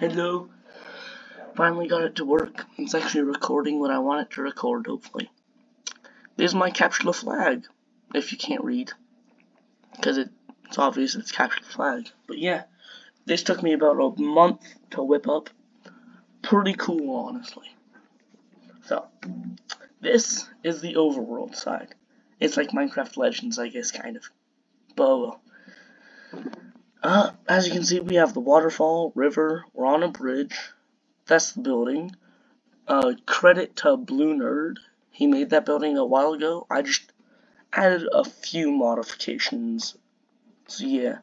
Hello. Finally got it to work. It's actually recording what I want it to record, hopefully. This is my capture the flag, if you can't read. Because it, it's obvious it's capture the flag. But yeah, this took me about a month to whip up. Pretty cool, honestly. So, this is the overworld side. It's like Minecraft Legends, I guess, kind of. But, oh well. Uh, as you can see, we have the waterfall, river, we're on a bridge. That's the building. Uh, credit to Blue Nerd. He made that building a while ago. I just added a few modifications. So yeah.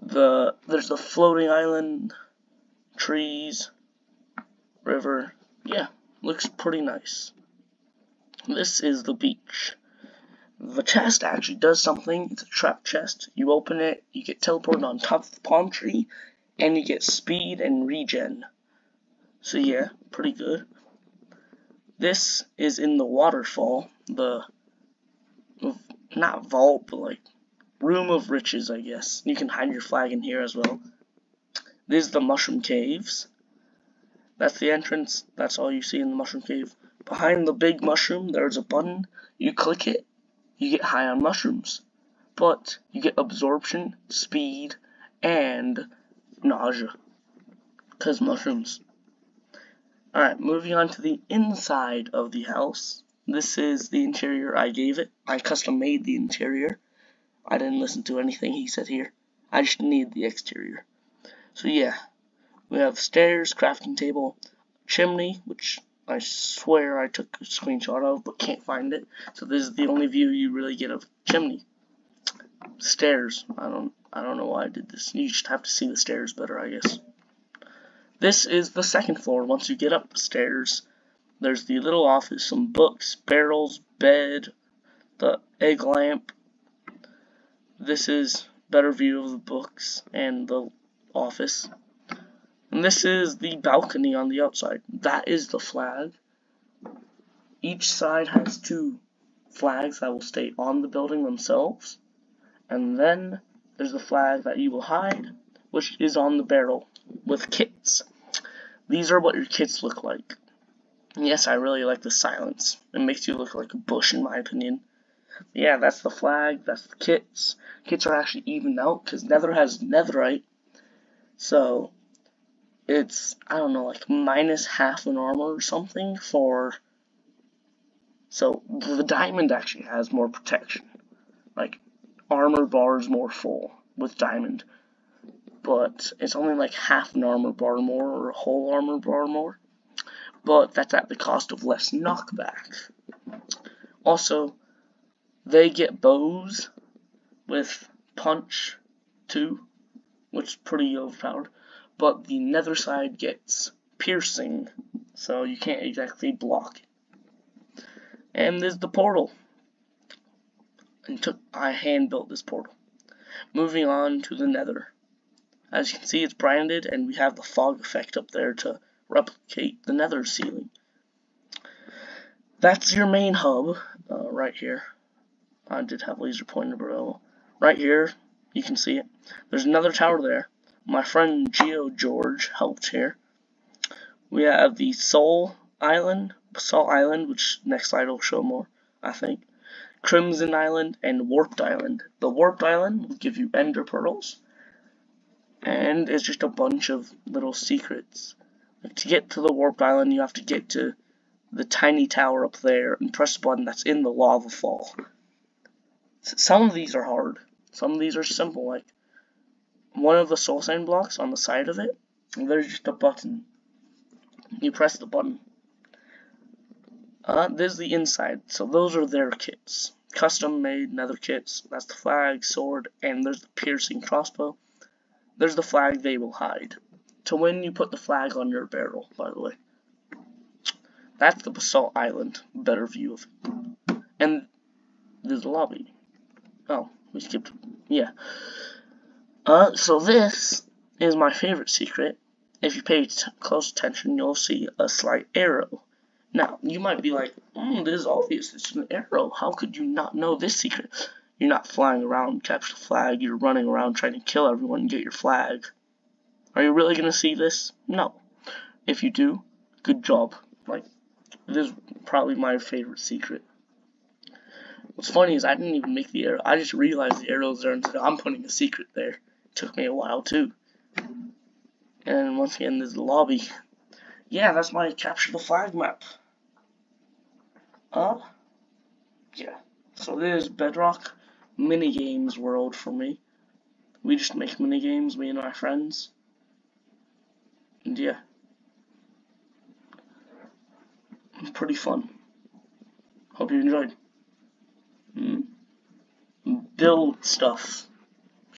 The there's the floating island, trees, river. Yeah, looks pretty nice. This is the beach. The chest actually does something. It's a trap chest. You open it, you get teleported on top of the palm tree, and you get speed and regen. So yeah, pretty good. This is in the waterfall, the not vault, but like room of riches, I guess. You can hide your flag in here as well. This is the mushroom caves. That's the entrance. That's all you see in the mushroom cave. Behind the big mushroom, there's a button. You click it, you get high on mushrooms. But you get absorption, speed, and nausea. Because mushrooms. Alright, moving on to the inside of the house. This is the interior I gave it. I custom made the interior. I didn't listen to anything he said here. I just need the exterior. So yeah, we have stairs, crafting table, chimney, which I swear I took a screenshot of, but can't find it. So this is the only view you really get of chimney. Stairs. I don't. I don't know why I did this. You just have to see the stairs better, I guess. This is the second floor. Once you get up the stairs, there's the little office, some books, barrels, bed, the egg lamp. This is better view of the books and the office. And this is the balcony on the outside. That is the flag. Each side has two flags that will stay on the building themselves. And then there's the flag that you will hide, which is on the barrel with kits. These are what your kits look like. And yes, I really like the silence. It makes you look like a bush, in my opinion. Yeah, that's the flag. That's the kits. Kits are actually evened out because Nether has Netherite. So it's I don't know like minus half an armor or something for so the diamond actually has more protection. Like armor bar is more full with diamond but it's only like half an armor bar more or a whole armor bar more but that's at the cost of less knockback. Also they get bows with punch too which is pretty overpowered but the nether side gets piercing, so you can't exactly block it. And there's the portal. And took I hand built this portal. Moving on to the nether. As you can see, it's branded, and we have the fog effect up there to replicate the nether ceiling. That's your main hub, uh, right here. I did have laser pointer below. Right here, you can see it. There's another tower there. My friend GeodeGeorge helped here. We have the Soul Island, Soul Island, which next slide will show more, I think. Crimson Island and Warped Island. The Warped Island will give you Ender Pearls, and it's just a bunch of little secrets. Like to get to the Warped Island, you have to get to the tiny tower up there and press the button that's in the lava fall. Some of these are hard. Some of these are simple, like one of the soul sand blocks on the side of it, and there's just a button. You press the button. Uh, this is the inside, so those are their kits. Custom made nether kits, that's the flag, sword, and there's the piercing crossbow. There's the flag they will hide. To win, you put the flag on your barrel, by the way. That's the Basalt Island, better view of it. And there's the lobby. Oh, we skipped, yeah. Uh, so this is my favorite secret. If you pay close attention, you'll see a slight arrow. Now, you might be like, mm, this is obvious, it's an arrow. How could you not know this secret? You're not flying around, capture the flag, you're running around trying to kill everyone and get your flag. Are you really gonna see this? No. If you do, good job. Like, this is probably my favorite secret. What's funny is I didn't even make the arrow. I just realized the arrows there and I'm putting a secret there. Took me a while too. And once again, there's the lobby. Yeah, that's my capture the flag map. Uh, yeah. So there's Bedrock mini games world for me. We just make mini games, me and my friends. And yeah. Pretty fun. Hope you enjoyed. Mm. Build stuff.